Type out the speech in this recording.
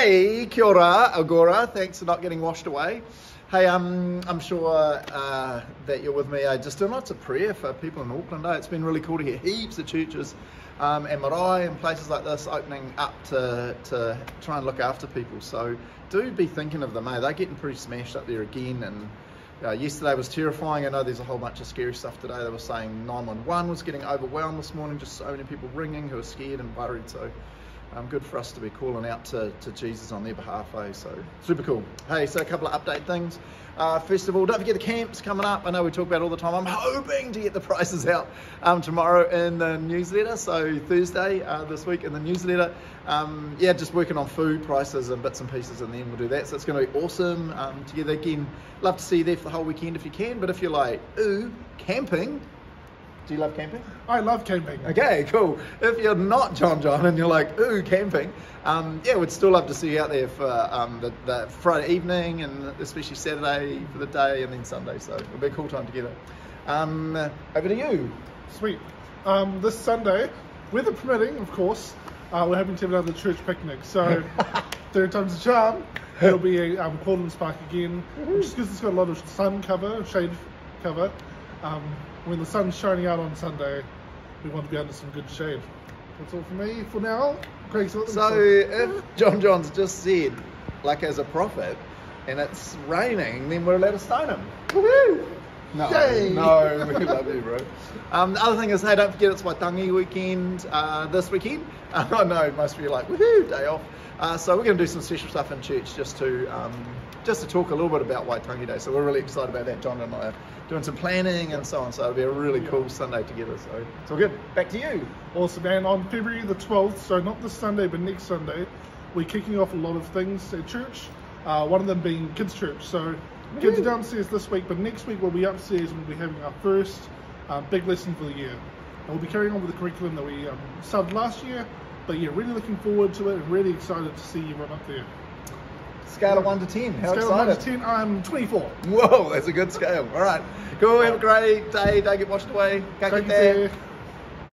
Hey, kia ora, Agora. Thanks for not getting washed away. Hey, um, I'm sure uh, that you're with me. I just doing lots of prayer for people in Auckland. Eh? It's been really cool to hear heaps of churches um, and marae and places like this opening up to, to try and look after people. So do be thinking of them. Eh? They're getting pretty smashed up there again. And uh, yesterday was terrifying. I know there's a whole bunch of scary stuff today. They were saying 911 was getting overwhelmed this morning. Just so many people ringing who are scared and worried. So um, good for us to be calling out to, to Jesus on their behalf, eh? So super cool. Hey, so a couple of update things. Uh, first of all, don't forget the camps coming up. I know we talk about all the time. I'm hoping to get the prices out um, tomorrow in the newsletter. So Thursday uh, this week in the newsletter. Um, yeah, just working on food prices and bits and pieces, and then we'll do that. So it's going to be awesome. Um, together again, love to see you there for the whole weekend if you can. But if you're like, ooh, camping, do you love camping? I love camping. Okay, cool. If you're not John John and you're like, ooh, camping, um, yeah, we'd still love to see you out there for um, the, the, Friday evening and especially Saturday for the day and then Sunday. So it'll be a cool time together. Um, over to you. Sweet. Um, this Sunday, weather permitting, of course, uh, we're hoping to have another church picnic. So, third time's a charm. It'll be a um, Cortlands Park again, just because it's got a lot of sun cover, shade cover. Um, when the sun's shining out on Sunday, we want to be under some good shade. That's all for me for now. Craig, so, so if John John's just said, like as a prophet, and it's raining, then we're allowed to stone him. Woohoo! No, Yay. no, we love you, bro. Um, the other thing is, hey, don't forget it's Waitangi weekend uh, this weekend. Uh, no, most of you are like, woohoo, day off. Uh, so we're going to do some special stuff in church just to um, just to talk a little bit about Waitangi Day. So we're really excited about that. John and I are doing some planning and so on. So it'll be a really cool Sunday together. So it's all good. Back to you. Awesome, man. On February the 12th, so not this Sunday, but next Sunday, we're kicking off a lot of things at church. Uh, one of them being kids' church. So kids are downstairs this week, but next week we'll be upstairs and we'll be having our first uh, big lesson for the year. And we'll be carrying on with the curriculum that we um, started last year but yeah, really looking forward to it and really excited to see you run up there. Scale of 1 to 10. How scale excited? of 1 to 10, I'm 24. Whoa, that's a good scale. All right. Cool. Have a great day. Don't get washed away. Can't get there.